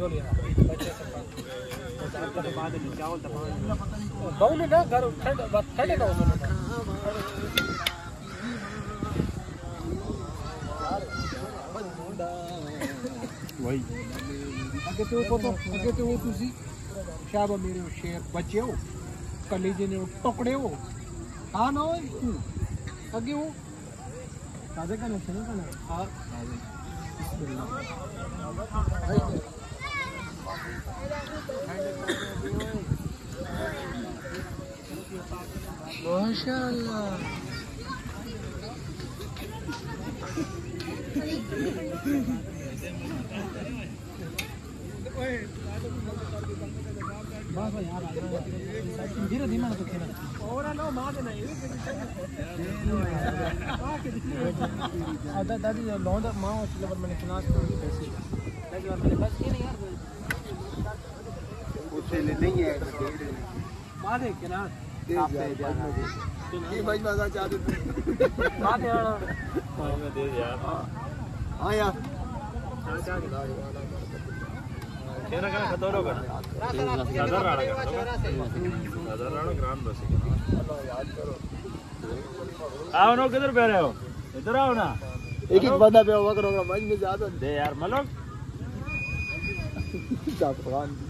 جو لیا بچے سے بہن نا گھر ٹھنڈ ٹھنڈے نہ ہو وہی۔ اگے تو کو تو اگے تو تسی شابا میرے شیر بچے ہو۔ کلیجے نے ٹکڑے ہو۔ ہاں اگے ہو تازے کا سنے کا نا ہاں۔ ماشاء اللہ دھیرے دھیمے تو کھیلا دادی جی، لون ماں چلے میں نے کلاس بس یہ نہیں یار اسے لے نہیں ہے بعد ہے کلاس یہ بھائی مزہ چاہتے بعد ہے ہاں کدھر پہ رہے ہو؟ ادھر آؤ نا۔ ایک ایک بندہ پہ ہوا کرو گا۔ مجھ میں زیادہ دے یار ملک۔ افغان او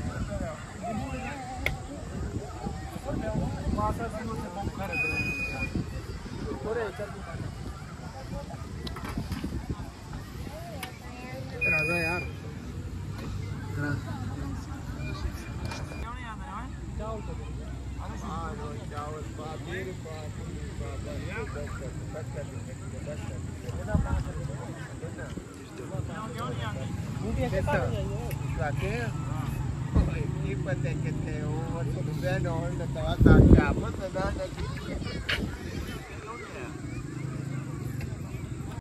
Yeah. Oh, my God.